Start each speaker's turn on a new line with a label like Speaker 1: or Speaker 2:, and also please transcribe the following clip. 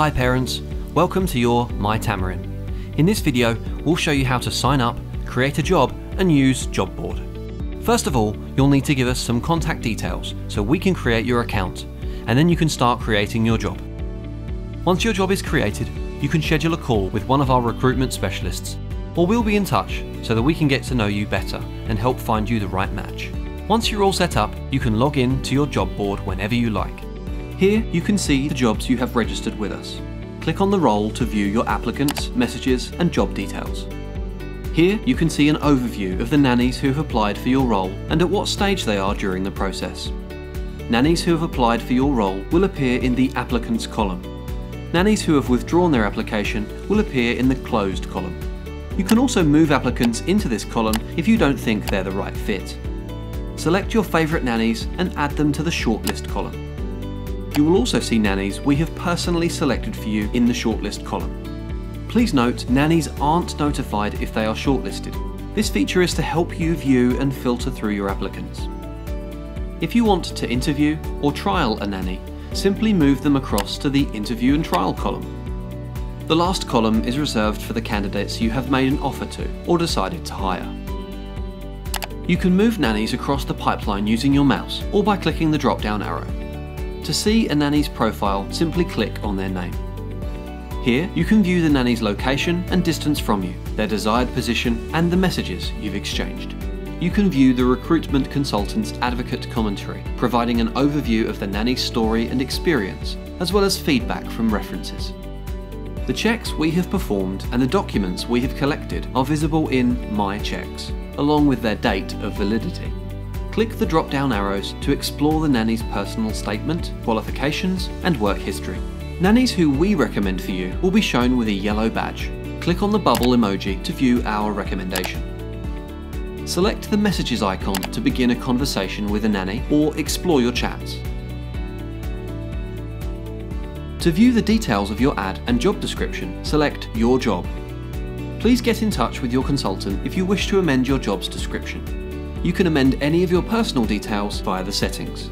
Speaker 1: Hi parents, welcome to your myTamarin. In this video, we'll show you how to sign up, create a job and use Jobboard. First of all, you'll need to give us some contact details so we can create your account and then you can start creating your job. Once your job is created, you can schedule a call with one of our recruitment specialists or we'll be in touch so that we can get to know you better and help find you the right match. Once you're all set up, you can log in to your job board whenever you like. Here you can see the jobs you have registered with us. Click on the role to view your applicants, messages and job details. Here you can see an overview of the nannies who have applied for your role and at what stage they are during the process. Nannies who have applied for your role will appear in the Applicants column. Nannies who have withdrawn their application will appear in the Closed column. You can also move applicants into this column if you don't think they're the right fit. Select your favourite nannies and add them to the Shortlist column. You will also see nannies we have personally selected for you in the Shortlist column. Please note, nannies aren't notified if they are shortlisted. This feature is to help you view and filter through your applicants. If you want to interview or trial a nanny, simply move them across to the Interview and Trial column. The last column is reserved for the candidates you have made an offer to or decided to hire. You can move nannies across the pipeline using your mouse or by clicking the drop down arrow. To see a nanny's profile, simply click on their name. Here, you can view the nanny's location and distance from you, their desired position, and the messages you've exchanged. You can view the recruitment consultant's advocate commentary, providing an overview of the nanny's story and experience, as well as feedback from references. The checks we have performed and the documents we have collected are visible in My Checks, along with their date of validity. Click the drop down arrows to explore the nanny's personal statement, qualifications, and work history. Nannies who we recommend for you will be shown with a yellow badge. Click on the bubble emoji to view our recommendation. Select the messages icon to begin a conversation with a nanny or explore your chats. To view the details of your ad and job description, select Your Job. Please get in touch with your consultant if you wish to amend your job's description. You can amend any of your personal details via the settings.